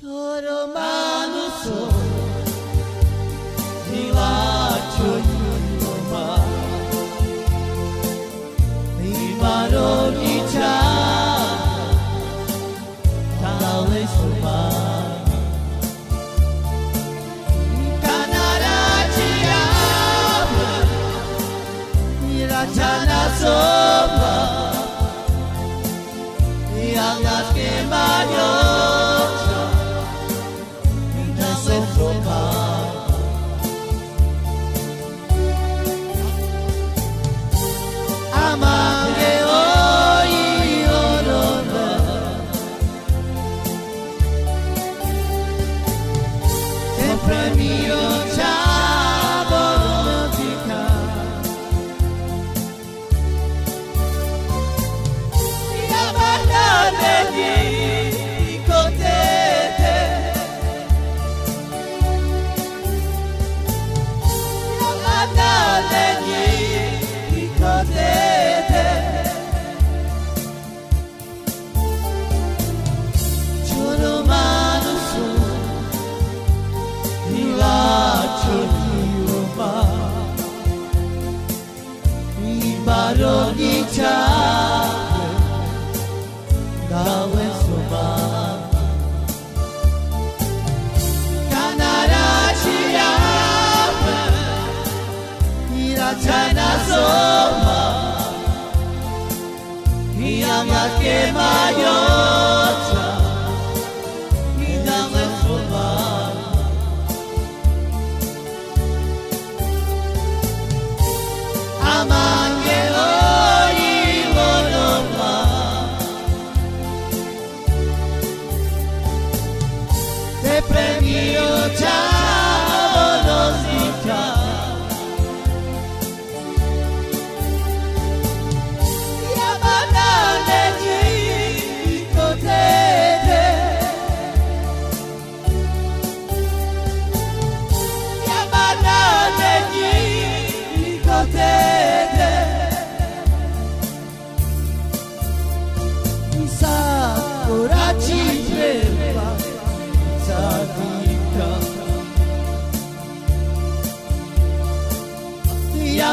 Choro Señor. que mayor.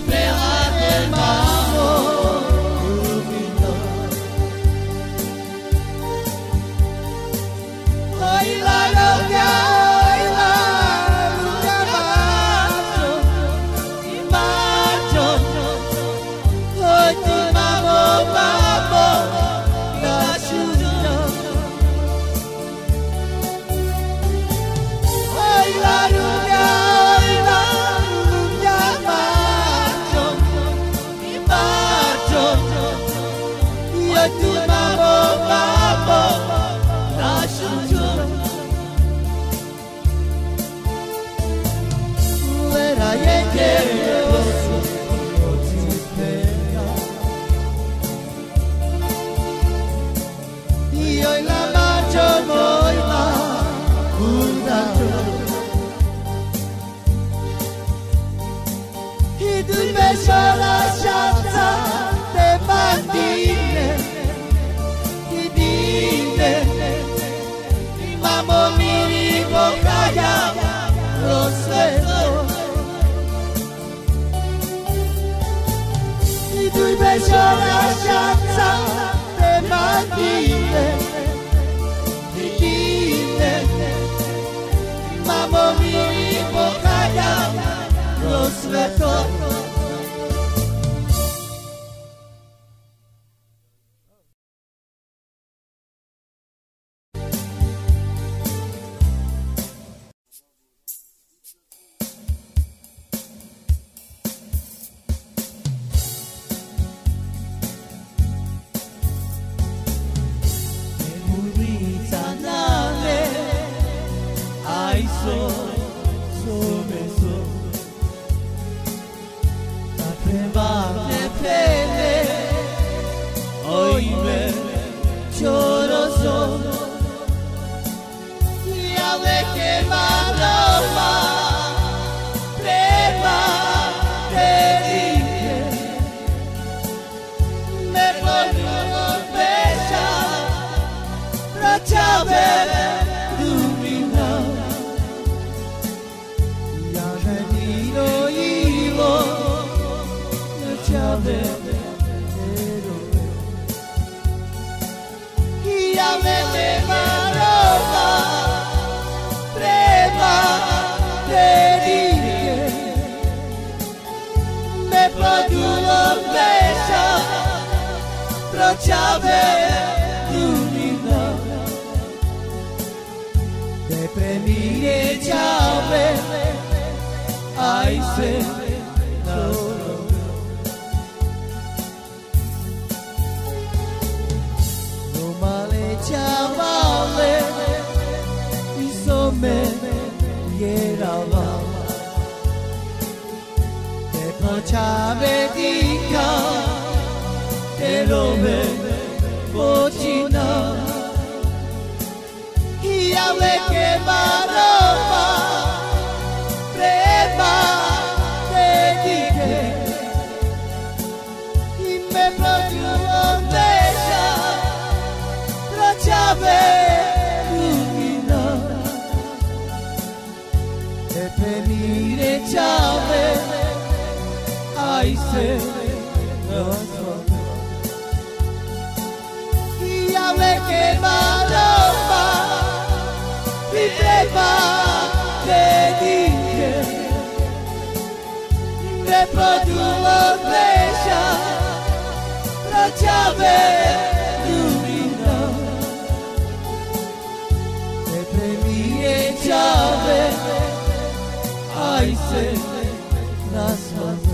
pela Lui baciò la sciazza per mattine, di chine, ma morì in bocca lo svetò. Prochaveru Nina De premire Chave Ai se no male chamale isome yerava te pochave dika te love pochina Fortuna, Yahweh Kebab. preparo veja pra te haver iluminar. mim me te haver, ai ser Vai mãos.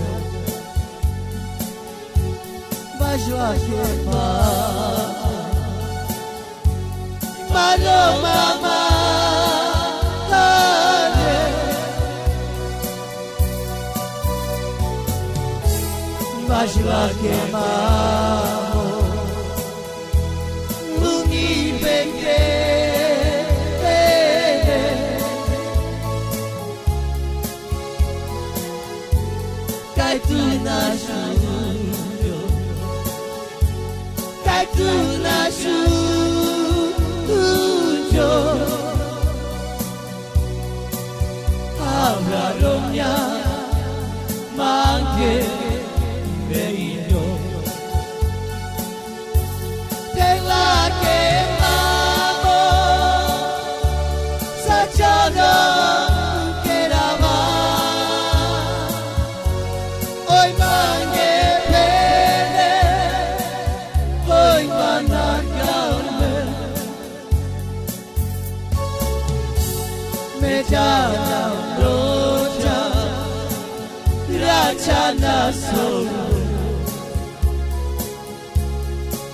vai a que pá, maloma. mas de lá queimar. Rajana Roja Rajana Soro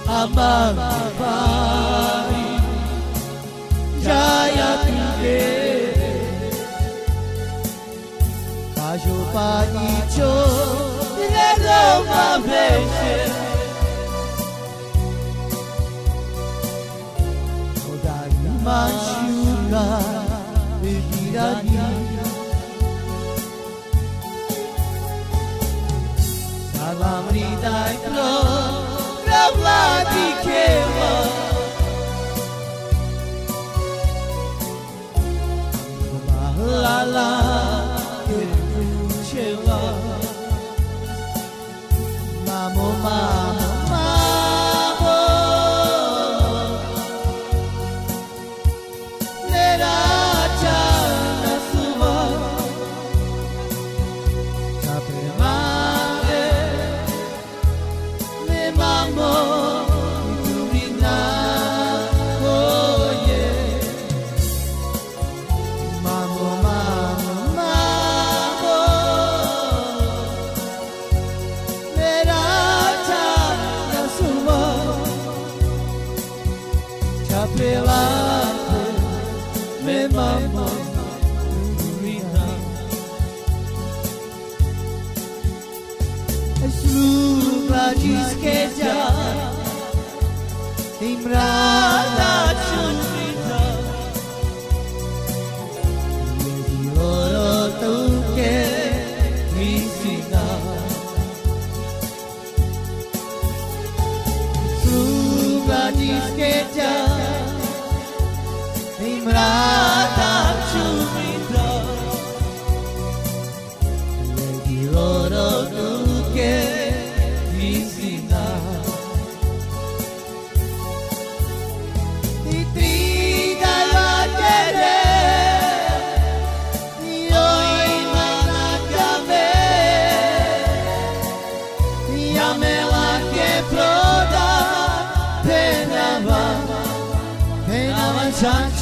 Amar Pai Jaya Pive Kajo Pani Cho Lerama Veja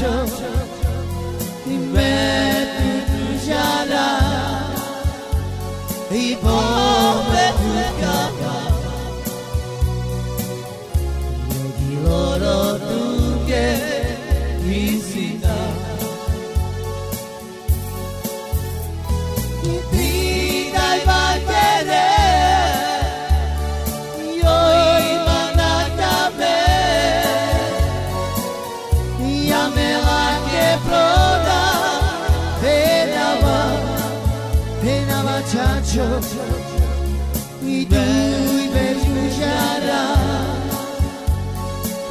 angel. Chacho E tu e beijo jará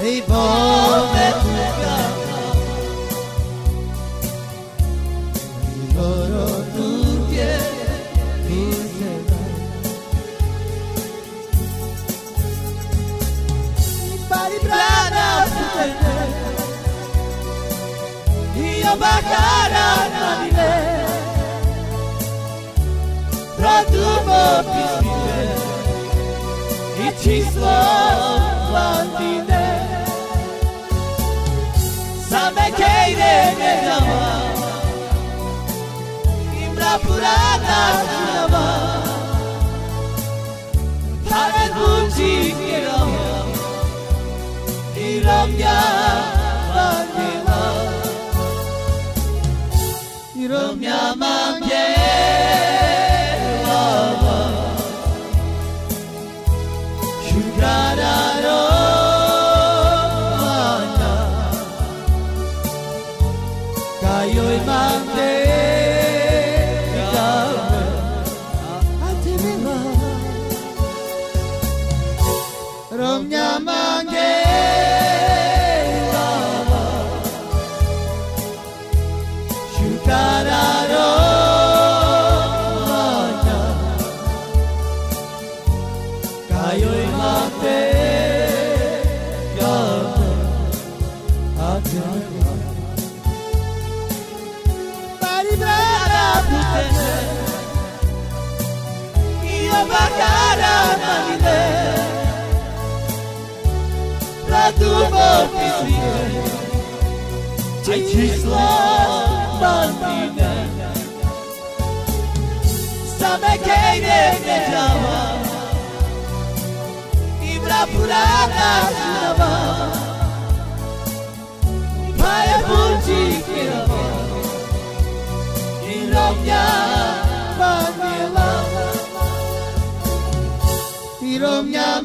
E volve tu capa E loro tu que tu Pari brana love is needed. It is ne zaman? İmra bu çiğniram. İram ya lan İram ya man. bandine Çekikler bandine Samekeyne necava İbra purana sinava Paye bulci kirava İromya bandine İromya